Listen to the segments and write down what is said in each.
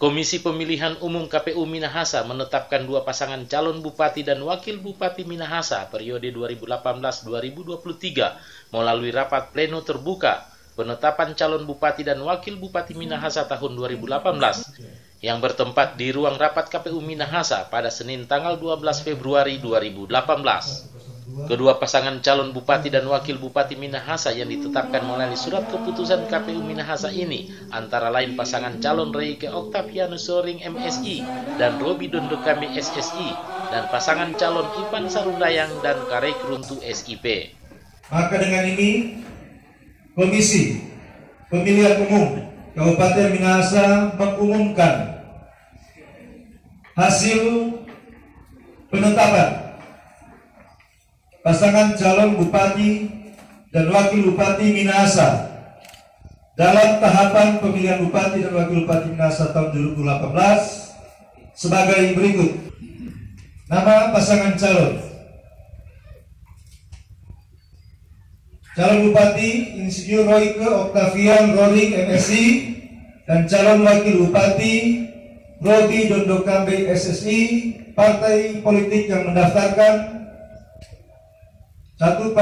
Komisi Pemilihan Umum KPU Minahasa menetapkan dua pasangan calon bupati dan wakil bupati Minahasa periode 2018-2023 melalui rapat pleno terbuka penetapan calon bupati dan wakil bupati Minahasa tahun 2018 yang bertempat di ruang rapat KPU Minahasa pada Senin tanggal 12 Februari 2018. Kedua pasangan calon bupati dan wakil bupati Minahasa yang ditetapkan melalui surat keputusan KPU Minahasa ini antara lain pasangan calon Reike Oktavianus Soring MSI dan Robi Dondokami SSI dan pasangan calon Ipan Sarundayang dan Karek Runtu SIP. Maka dengan ini Komisi Pemilihan Umum Kabupaten Minahasa mengumumkan hasil penetapan pasangan calon bupati dan wakil bupati Minahasa dalam tahapan pemilihan bupati dan wakil bupati Minahasa tahun 2018 sebagai berikut. Nama pasangan calon. Calon Bupati Insinyur Royke Octavian Roring MSI dan calon wakil bupati Rodi Dondokambe SSI partai politik yang mendaftarkan satu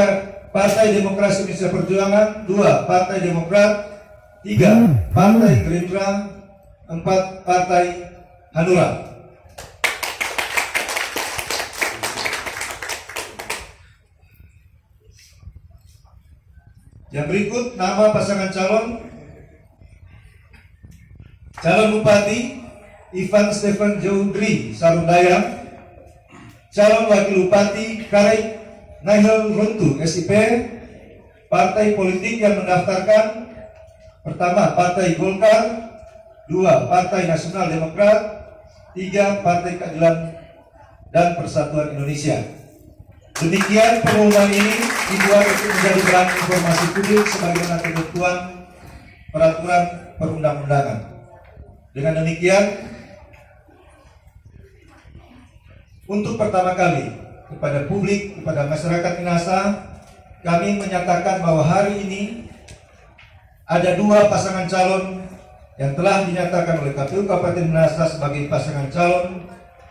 Partai Demokrasi Indonesia Perjuangan, dua Partai Demokrat, tiga Partai Gerindra, empat Partai Hanura. Yang berikut nama pasangan calon Calon Bupati Ivan Stefan Joudri Sarundayang Calon Wakil Bupati Karek Nigel Runtu SIP partai politik yang mendaftarkan. Pertama Partai Golkar. Dua Partai Nasional Demokrat. Tiga Partai Keadilan dan Persatuan Indonesia. Demikian pengumuman ini dibuat untuk menjadi bahan informasi publik sebagaimana ketentuan peraturan perundang-undangan. Dengan demikian untuk pertama kali kepada publik, kepada masyarakat Minasa, kami menyatakan bahwa hari ini ada dua pasangan calon yang telah dinyatakan oleh KPU Kabupaten Minasa sebagai pasangan calon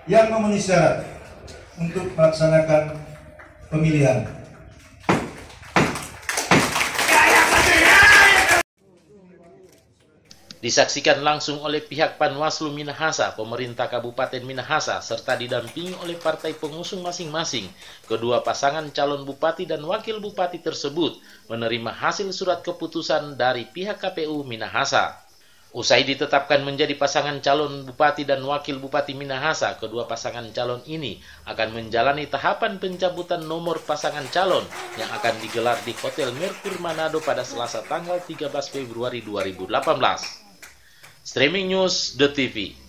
yang memenuhi syarat untuk melaksanakan pemilihan. Disaksikan langsung oleh pihak Panwaslu Minahasa, pemerintah Kabupaten Minahasa, serta didampingi oleh partai pengusung masing-masing. Kedua pasangan calon bupati dan wakil bupati tersebut menerima hasil surat keputusan dari pihak KPU Minahasa. Usai ditetapkan menjadi pasangan calon bupati dan wakil bupati Minahasa, kedua pasangan calon ini akan menjalani tahapan pencabutan nomor pasangan calon yang akan digelar di Hotel Merkur Manado pada Selasa tanggal 13 Februari 2018. Streaming News The TV